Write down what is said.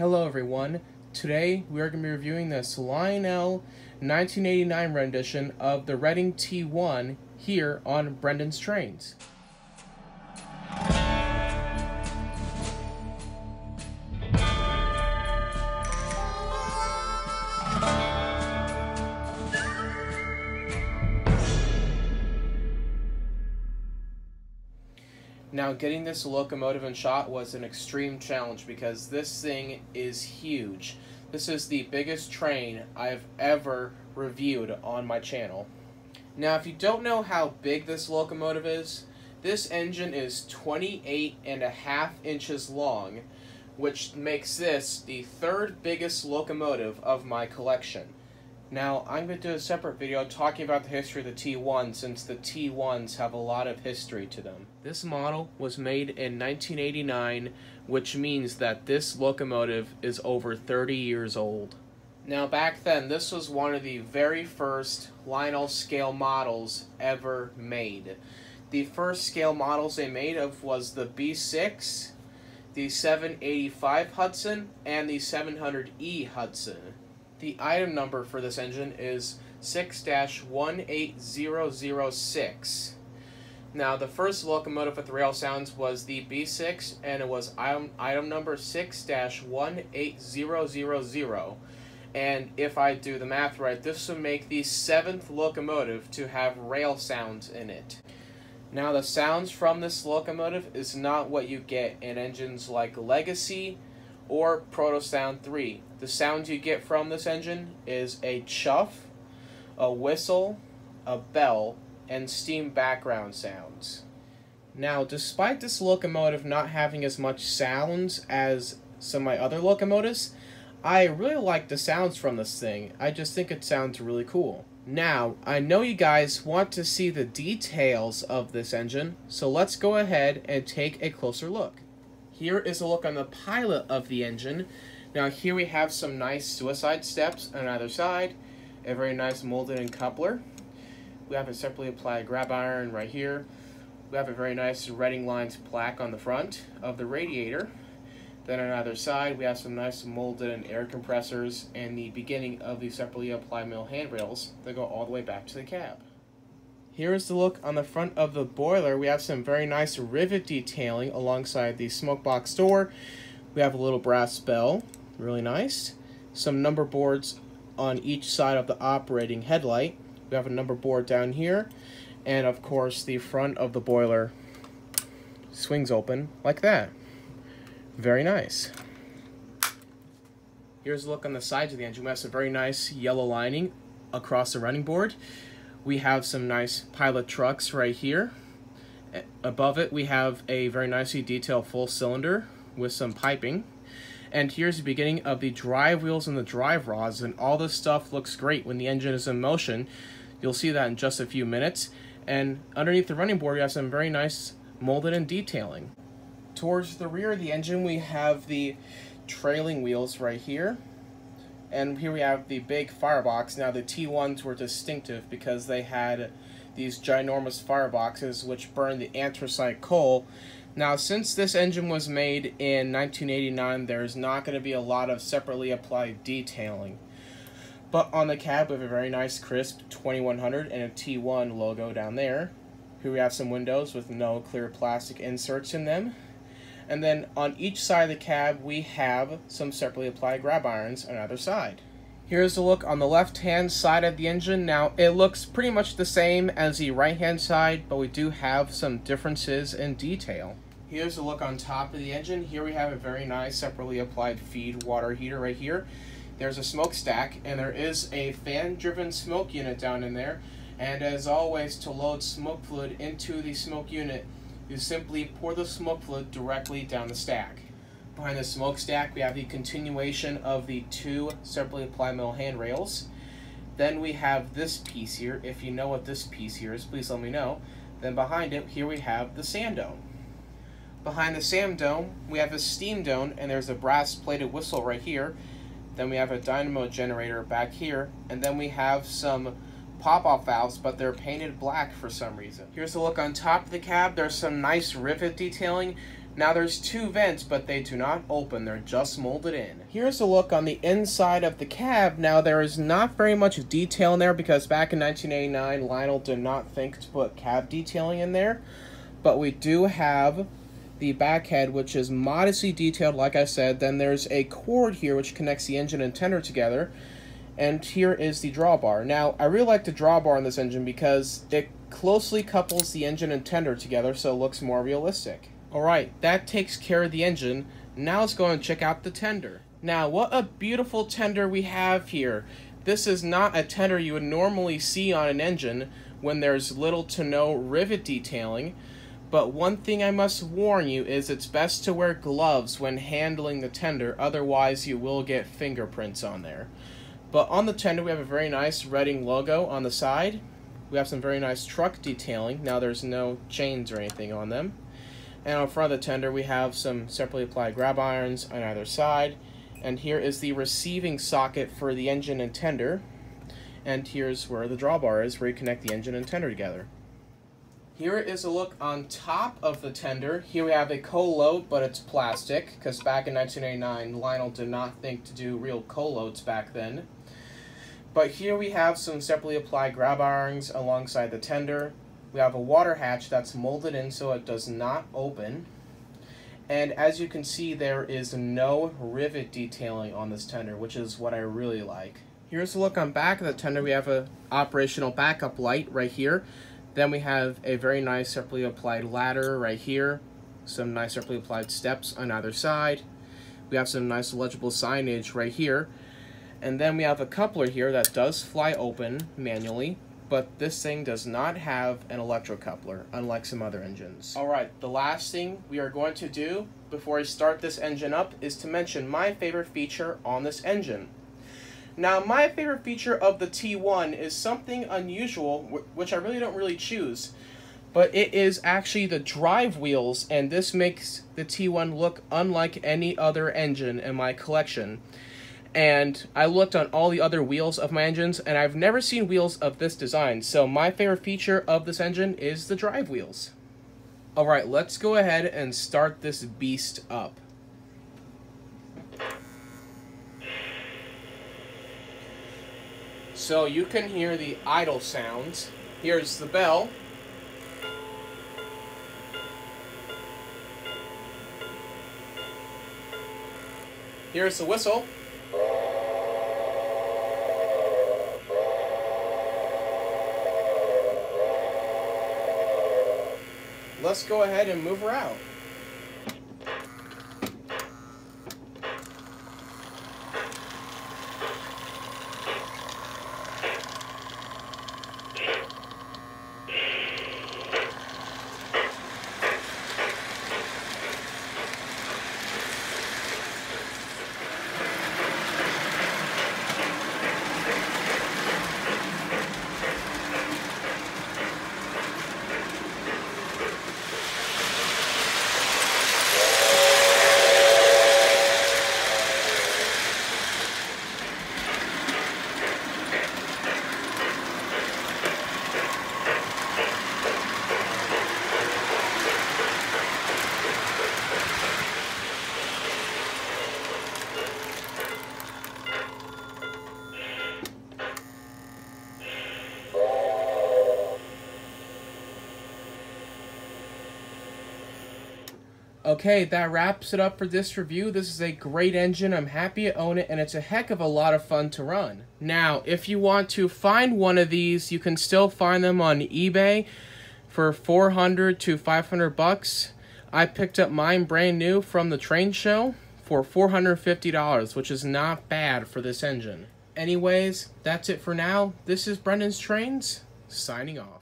Hello everyone. Today we are going to be reviewing this Lionel 1989 rendition of the Reading T1 here on Brendan's Trains. Now, getting this locomotive in shot was an extreme challenge because this thing is huge. This is the biggest train I've ever reviewed on my channel. Now, if you don't know how big this locomotive is, this engine is 28 and a half inches long, which makes this the third biggest locomotive of my collection. Now, I'm going to do a separate video talking about the history of the T1 since the T1s have a lot of history to them. This model was made in 1989, which means that this locomotive is over 30 years old. Now, back then, this was one of the very first Lionel scale models ever made. The first scale models they made of was the B6, the 785 Hudson, and the 700E Hudson. The item number for this engine is 6-18006. Now, the first locomotive with rail sounds was the B6, and it was item, item number 6-18000. And if I do the math right, this would make the seventh locomotive to have rail sounds in it. Now, the sounds from this locomotive is not what you get in engines like Legacy, or Protosound 3. The sounds you get from this engine is a chuff, a whistle, a bell, and steam background sounds. Now, despite this locomotive not having as much sounds as some of my other locomotives, I really like the sounds from this thing. I just think it sounds really cool. Now, I know you guys want to see the details of this engine, so let's go ahead and take a closer look. Here is a look on the pilot of the engine. Now here we have some nice suicide steps on either side, a very nice molded in coupler. We have a separately applied grab iron right here. We have a very nice Reading Lines plaque on the front of the radiator. Then on either side, we have some nice molded in air compressors and the beginning of the separately applied mill handrails that go all the way back to the cab. Here is the look on the front of the boiler. We have some very nice rivet detailing alongside the smoke box door. We have a little brass bell, really nice. Some number boards on each side of the operating headlight. We have a number board down here. And of course the front of the boiler swings open like that. Very nice. Here's a look on the sides of the engine. We have some very nice yellow lining across the running board. We have some nice pilot trucks right here. Above it, we have a very nicely detailed full cylinder with some piping. And here's the beginning of the drive wheels and the drive rods, and all this stuff looks great when the engine is in motion. You'll see that in just a few minutes. And underneath the running board, we have some very nice molded and detailing. Towards the rear of the engine, we have the trailing wheels right here. And here we have the big firebox. Now the T1s were distinctive because they had these ginormous fireboxes which burned the anthracite coal. Now since this engine was made in 1989, there's not going to be a lot of separately applied detailing. But on the cab we have a very nice crisp 2100 and a T1 logo down there. Here we have some windows with no clear plastic inserts in them. And then on each side of the cab, we have some separately applied grab irons on either side. Here's a look on the left-hand side of the engine. Now, it looks pretty much the same as the right-hand side, but we do have some differences in detail. Here's a look on top of the engine. Here we have a very nice separately applied feed water heater right here. There's a smokestack, and there is a fan-driven smoke unit down in there. And as always, to load smoke fluid into the smoke unit, you simply pour the smoke fluid directly down the stack. Behind the smokestack, we have the continuation of the two separately applied metal handrails. Then we have this piece here. If you know what this piece here is, please let me know. Then behind it, here we have the sand dome. Behind the sand dome, we have a steam dome, and there's a brass plated whistle right here. Then we have a dynamo generator back here, and then we have some pop-off valves, but they're painted black for some reason. Here's a look on top of the cab. There's some nice rivet detailing. Now there's two vents, but they do not open, they're just molded in. Here's a look on the inside of the cab. Now there is not very much detail in there because back in 1989, Lionel did not think to put cab detailing in there. But we do have the back head, which is modestly detailed, like I said. Then there's a cord here, which connects the engine and tender together. And here is the drawbar. Now, I really like the drawbar on this engine because it closely couples the engine and tender together so it looks more realistic. Alright, that takes care of the engine. Now let's go and check out the tender. Now, what a beautiful tender we have here. This is not a tender you would normally see on an engine when there's little to no rivet detailing. But one thing I must warn you is it's best to wear gloves when handling the tender, otherwise you will get fingerprints on there. But on the tender we have a very nice Reading logo on the side. We have some very nice truck detailing. Now there's no chains or anything on them. And on front of the tender we have some separately applied grab irons on either side. And here is the receiving socket for the engine and tender. And here's where the drawbar is, where you connect the engine and tender together. Here is a look on top of the tender. Here we have a coal load, but it's plastic, because back in 1989, Lionel did not think to do real coal loads back then. But here we have some separately applied grab irons alongside the tender. We have a water hatch that's molded in so it does not open. And as you can see, there is no rivet detailing on this tender, which is what I really like. Here's a look on back of the tender. We have a operational backup light right here. Then we have a very nice separately applied ladder right here. Some nice separately applied steps on either side. We have some nice legible signage right here. And then we have a coupler here that does fly open manually, but this thing does not have an electrocoupler, unlike some other engines. Alright, the last thing we are going to do before I start this engine up is to mention my favorite feature on this engine. Now, my favorite feature of the T1 is something unusual, which I really don't really choose, but it is actually the drive wheels, and this makes the T1 look unlike any other engine in my collection. And I looked on all the other wheels of my engines, and I've never seen wheels of this design, so my favorite feature of this engine is the drive wheels. Alright, let's go ahead and start this beast up. So you can hear the idle sounds. Here's the bell. Here's the whistle. Let's go ahead and move her out. Okay, that wraps it up for this review. This is a great engine. I'm happy to own it, and it's a heck of a lot of fun to run. Now, if you want to find one of these, you can still find them on eBay for 400 to 500 bucks. I picked up mine brand new from the train show for $450, which is not bad for this engine. Anyways, that's it for now. This is Brendan's Trains, signing off.